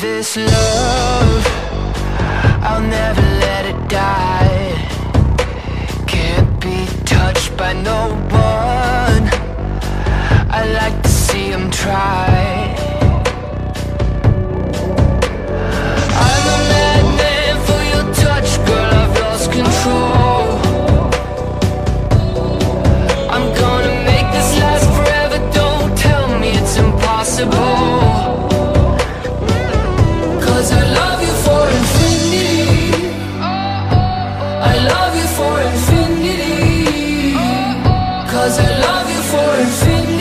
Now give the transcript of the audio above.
this love I'll never let it die. Can't be touched by no one. I like to see him try. I'm a madman for your touch, girl, I've lost control. I'm gonna make this last forever, don't tell me it's impossible for infinity.